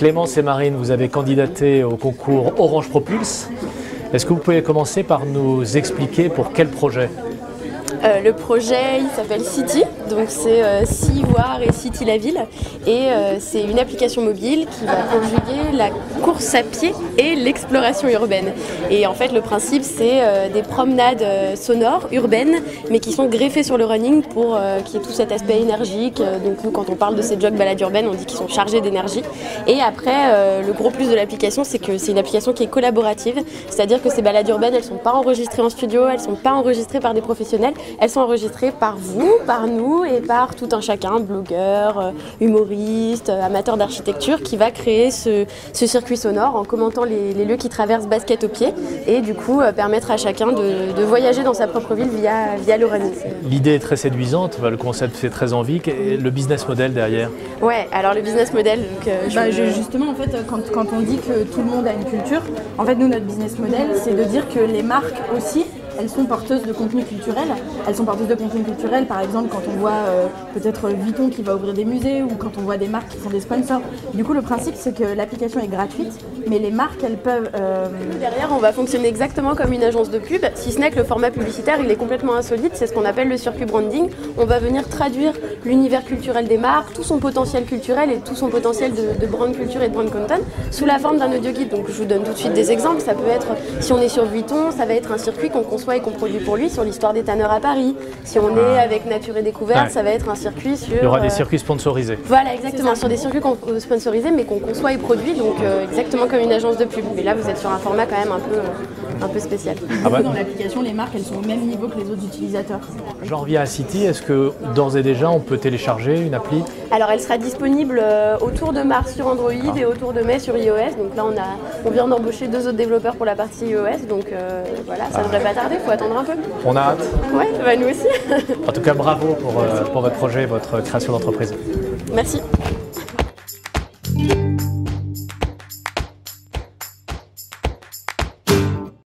Clémence et Marine, vous avez candidaté au concours Orange Propulse. Est-ce que vous pouvez commencer par nous expliquer pour quel projet? Euh, le projet, il s'appelle City, donc c'est euh, voir et City la ville. Et euh, c'est une application mobile qui va conjuguer la course à pied et l'exploration urbaine. Et en fait, le principe, c'est euh, des promenades sonores, urbaines, mais qui sont greffées sur le running pour qu'il y ait tout cet aspect énergique. Donc nous, quand on parle de ces jogs balades urbaines, on dit qu'ils sont chargés d'énergie. Et après, le gros plus de l'application, c'est que c'est une application qui est collaborative, c'est-à-dire que ces balades urbaines, elles ne sont pas enregistrées en studio, elles ne sont pas enregistrées par des professionnels, elles sont enregistrées par vous, par nous et par tout un chacun, blogueur, euh, humoriste, euh, amateur d'architecture, qui va créer ce, circuit sonore en commentant les, lieux qui traversent basket au pied et du coup euh, permettre à chacun de, voyager dans sa propre ville via, via le running. L'idée est très séduisante, le concept fait très envie. Le business model derrière? Ouais, alors le business model. Bah, justement, en fait, quand, quand on dit que tout le monde a une culture, en fait, nous, notre business model, c'est de dire que les marques aussi elles sont porteuses de contenu culturel. Elles sont porteuses de contenu culturel, par exemple, quand on voit euh, peut-être Vuitton qui va ouvrir des musées ou quand on voit des marques qui sont des sponsors. Du coup, le principe, c'est que l'application est gratuite, mais les marques, elles peuvent. Euh, Derrière, on va fonctionner exactement comme une agence de pub, si ce n'est que le format publicitaire, il est complètement insolite. C'est ce qu'on appelle le circuit branding. On va venir traduire l'univers culturel des marques, tout son potentiel culturel et tout son potentiel de, brand culture et de brand content sous la forme d'un audio guide. Donc, je vous donne tout de suite des exemples. Ça peut être, si on est sur Vuitton, ça va être un circuit qu'on conçoit et qu'on produit pour lui sur l'histoire des tanneurs à Paris. Si on est ah. avec Nature et Découverte, ça va être un circuit sur. Il y aura des euh, circuits sponsorisés. Voilà, exactement, sur des circuits euh, sponsorisés, mais qu'on conçoit et produit, donc euh, exactement comme une agence de pub. Mais là, vous êtes sur un format quand même un peu, un peu spécial. Ah bah. Dans l'application, les marques, elles sont au même niveau que les autres utilisateurs. J'en reviens à City. Est-ce que d'ores et déjà, on peut télécharger une appli Alors, elle sera disponible autour de mars sur Android ah. et autour de mai sur iOS. Donc là, on, a, on vient d'embaucher deux autres développeurs pour la partie iOS. Donc voilà, ça ne devrait pas tarder. Il faut attendre un peu. On a hâte. Oui, bah nous aussi. en tout cas, bravo pour, euh, pour votre projet, votre création d'entreprise. Merci.